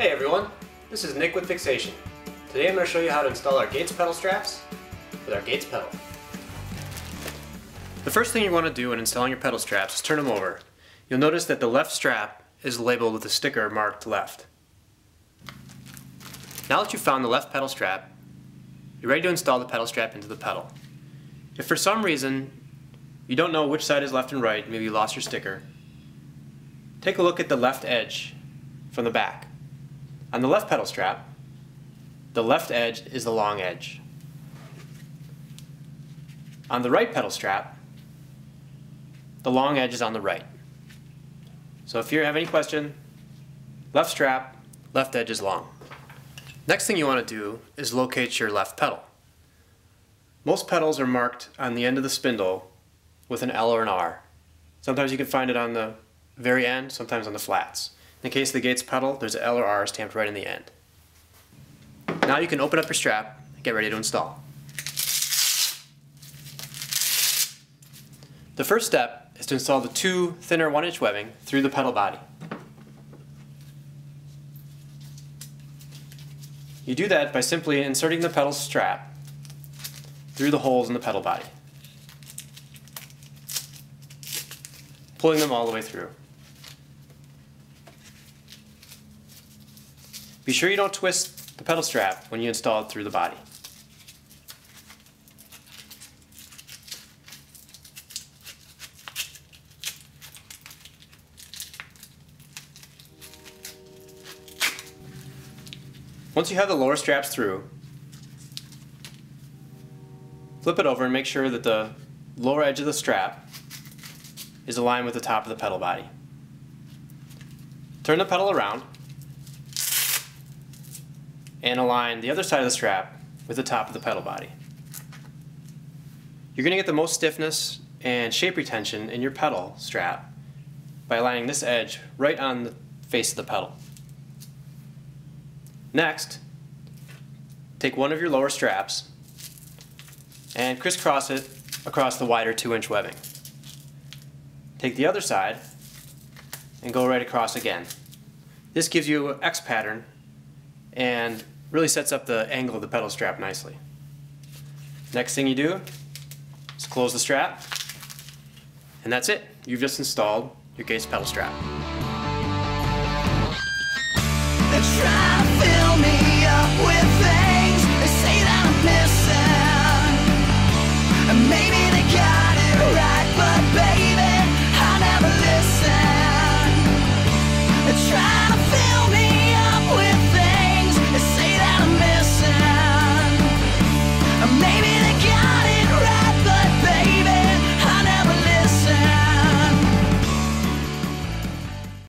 Hey everyone, this is Nick with Fyxation. Today I'm going to show you how to install our Gates pedal straps with our Gates pedal. The first thing you want to do when installing your pedal straps is turn them over. You'll notice that the left strap is labeled with a sticker marked left. Now that you've found the left pedal strap, you're ready to install the pedal strap into the pedal. If for some reason you don't know which side is left and right, maybe you lost your sticker, take a look at the left edge from the back. On the left pedal strap, the left edge is the long edge. On the right pedal strap, the long edge is on the right. So if you have any question, left strap, left edge is long. Next thing you want to do is locate your left pedal. Most pedals are marked on the end of the spindle with an L or an R. Sometimes you can find it on the very end, sometimes on the flats. In case the Gates pedal, there's an L or R stamped right in the end. Now you can open up your strap and get ready to install. The first step is to install the two thinner 1 inch webbing through the pedal body. You do that by simply inserting the pedal strap through the holes in the pedal body. Pulling them all the way through. Be sure you don't twist the pedal strap when you install it through the body. Once you have the lower straps through, flip it over and make sure that the lower edge of the strap is aligned with the top of the pedal body. Turn the pedal around and align the other side of the strap with the top of the pedal body. You're going to get the most stiffness and shape retention in your pedal strap by aligning this edge right on the face of the pedal. Next, take one of your lower straps and crisscross it across the wider 2 inch webbing. Take the other side and go right across again. This gives you an X pattern and really sets up the angle of the pedal strap nicely. Next thing you do is close the strap and that's it. You've just installed your Gates pedal strap.